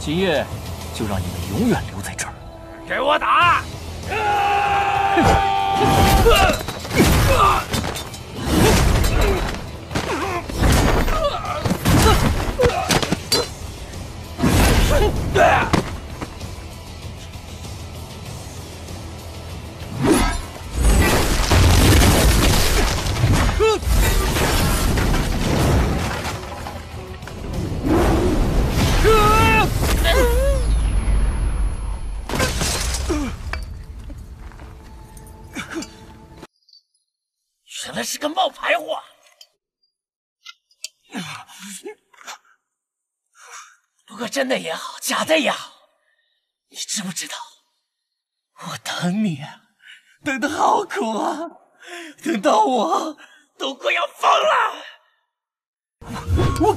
今夜就让你们永远留在这儿。给我打！原 来是个冒牌货！不过真的也好，假的也好，你知不知道？我等你，等的好苦啊，等到我都快要疯了。我。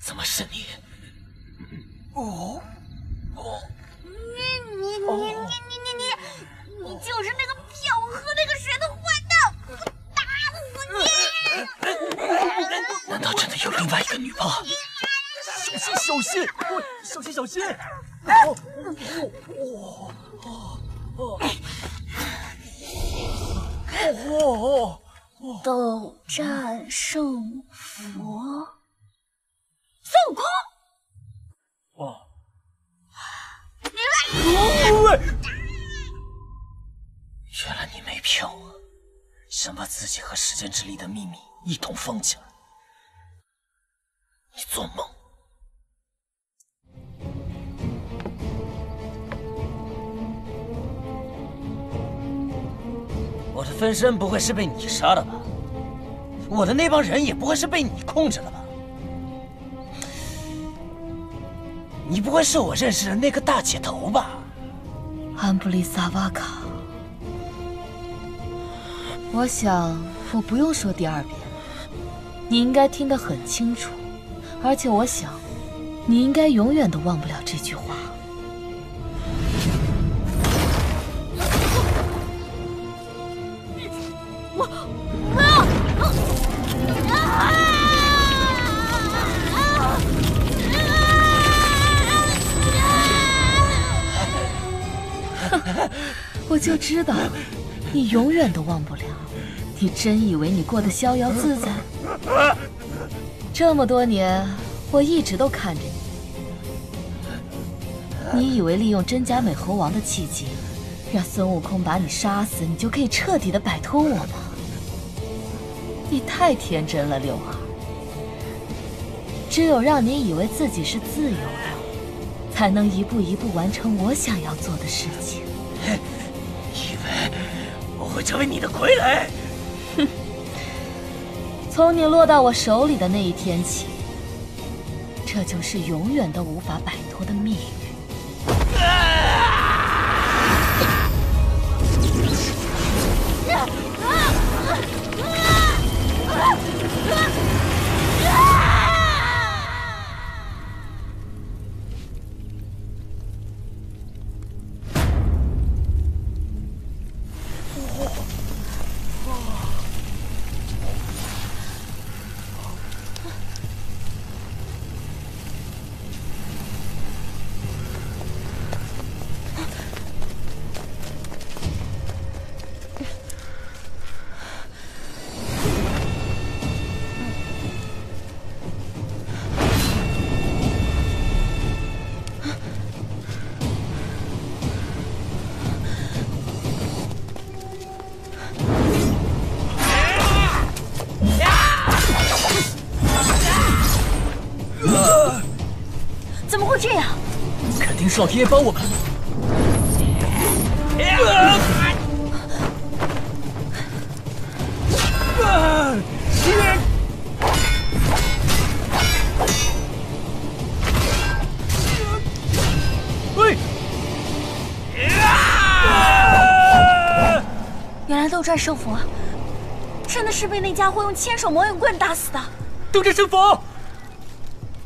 怎么是你？哦哦，你你你你你你你，你就是那个骗我喝那个水的坏蛋！我打死你！难道真的有另外一个女炮？小心小心！小心小心！哦哦哦哦哦！斗战胜佛。孙悟空，哦，你来！原来你没骗我，想把自己和时间之力的秘密一同封起来。分身不会是被你杀的吧？我的那帮人也不会是被你控制了吧？你不会是我认识的那个大姐头吧？安布利萨瓦卡，我想我不用说第二遍，你应该听得很清楚，而且我想，你应该永远都忘不了这句话。我就知道，你永远都忘不了。你真以为你过得逍遥自在？这么多年，我一直都看着你。你以为利用真假美猴王的契机，让孙悟空把你杀死，你就可以彻底的摆脱我吗？你太天真了，六儿。只有让你以为自己是自由的，才能一步一步完成我想要做的事情。以为我会成为你的傀儡？哼！从你落到我手里的那一天起，这就是永远都无法摆脱的命运。是老天爷帮我们。斗战胜佛，真的是被那家伙用千手魔影棍打死的。斗战胜佛，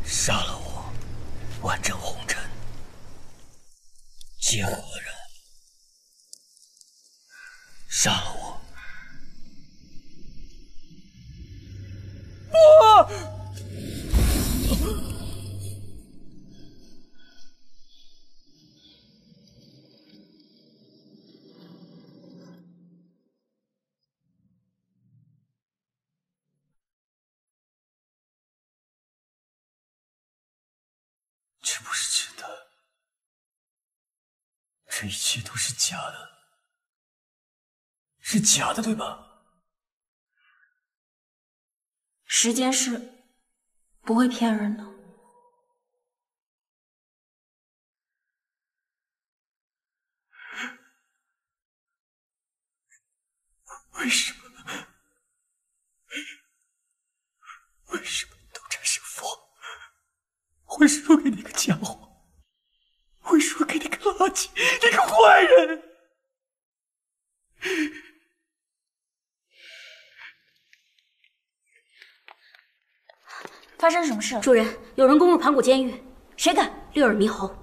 杀了我，万正红。尘，皆何人？杀了我！不！这一切都是假的，是假的，对吧？时间是不会骗人的。为什么？为什么斗战胜佛会输给那个家伙？会输给那个坏人？发生什么事了？主人，有人攻入盘古监狱，谁敢？六耳猕猴。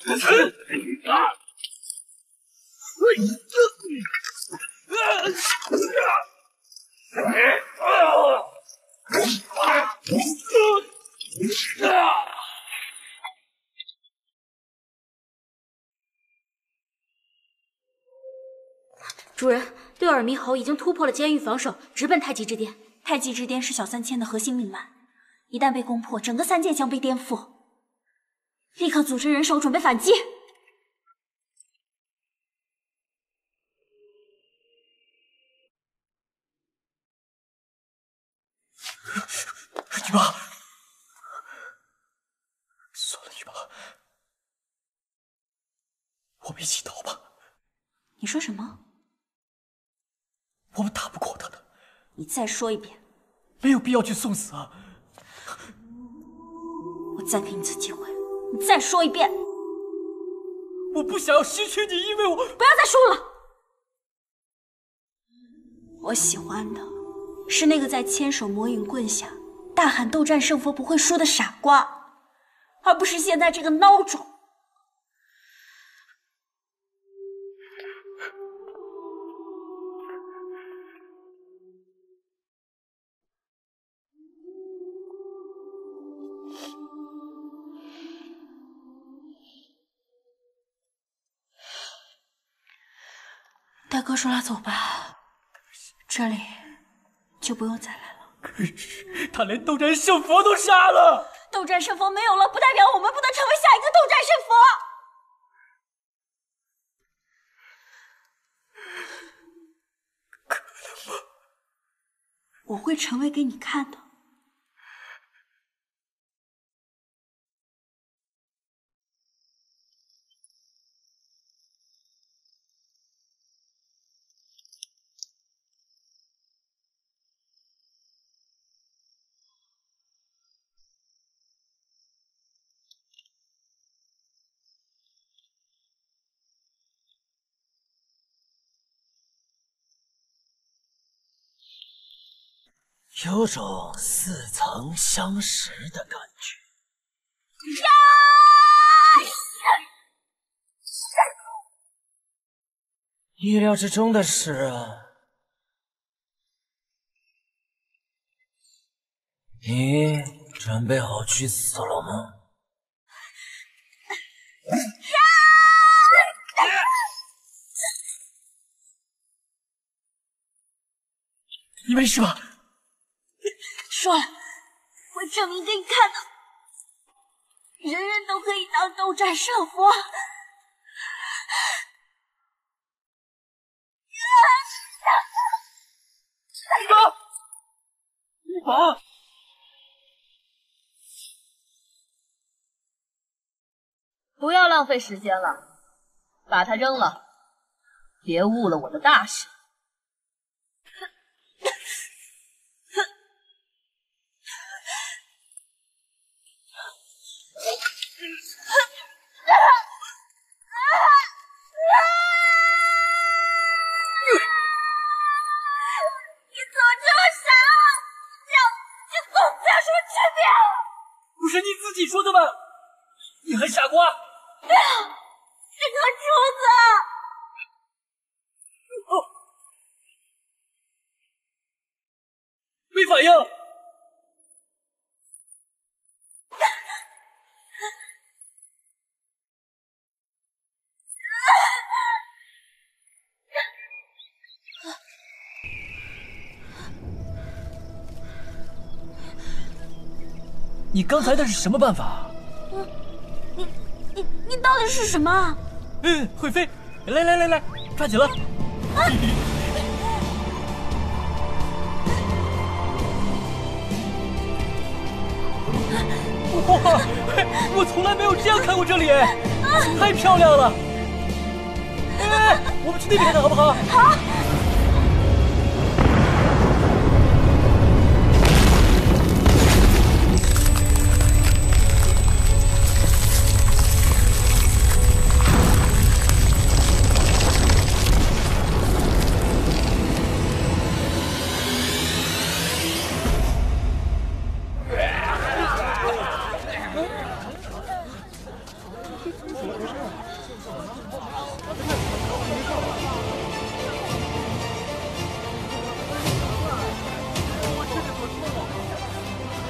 主人，六耳猕猴已经突破了监狱防守，直奔太极之巅。太极之巅是小三千的核心命脉，一旦被攻破，整个三界将被颠覆。立刻组织人手，准备反击。你妈！算了，你妈，我们一起逃吧。你说什么？我们打不过他的，你再说一遍。没有必要去送死啊！我再给你一次机会，你再说一遍。我不想要失去你，因为我不要再说了。我喜欢的是那个在千手魔影棍下大喊“斗战胜佛不会输”的傻瓜，而不是现在这个孬种。大哥说拉走吧，这里就不用再来了。可 是他连斗战胜佛都杀了，斗战胜佛没有了，不代表我们不能成为下一个斗战胜佛。可能吗？我会成为给你看的。有种似曾相识的感觉。意料之中的事啊！你准备好去死了吗？你没事吧？说了，会证明给你看的。人人都可以当斗战胜佛。一把，一把，不要浪费时间了，把它扔了，别误了我的大事。啊啊啊你怎么这么傻这样跟送死有什么区别不是你自己说的吗？你很傻瓜。啊是个珠子。哦。没反应。你刚才那是什么办法？你你你到底是什么？嗯，会飞！来来来来，抓紧了！哇，我从来没有这样看过这里，太漂亮了！哎，我们去那边看看好不好？好。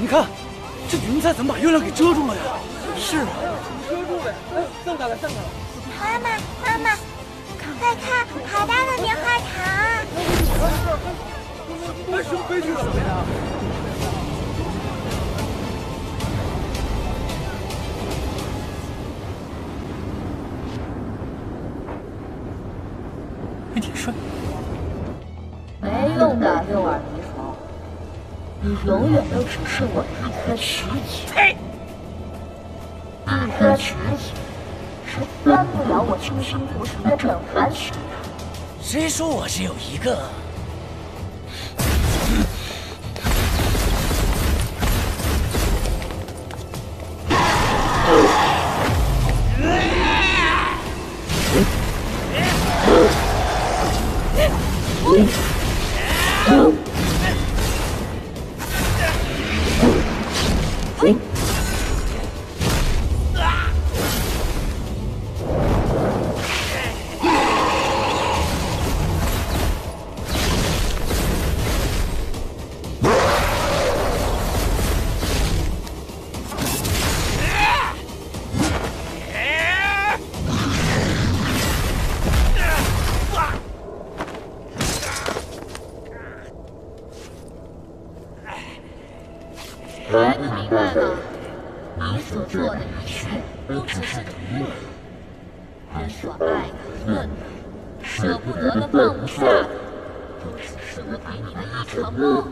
你看，这云彩怎么把月亮给遮住了呀？是啊，遮住了。哎，散开了，散开了。妈妈，妈妈，快看，好大的棉花糖！哎，什么飞去了？你永远都只是我的一颗棋子。一颗棋子是翻不了我清心图层的整盘棋的。谁说我只有一个？Hey. 孩子明白了，你所做的一切都只是图乐，你所爱的、恨的、舍不得的、放不下，都只是我给你的一场梦。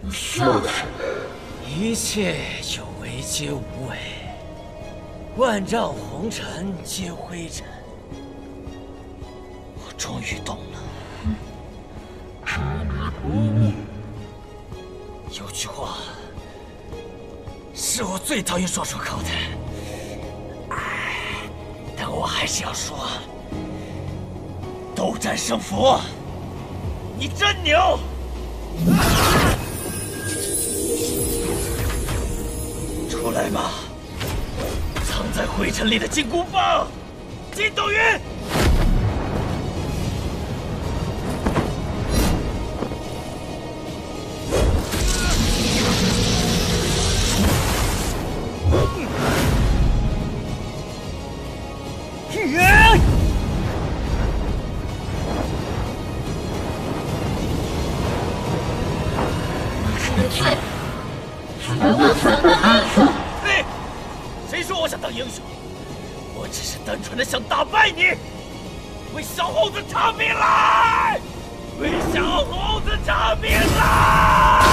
你笑什么？一切有为皆无为，万丈红尘皆灰尘。我终于懂了。执迷不悟。有句话是我最讨厌说出口的，但我还是要说：斗战胜佛，你真牛！出来吧，藏在灰尘里的金箍棒，筋斗云！这却是单纯的想打败你。为小猴子偿命来。为小猴子偿命来。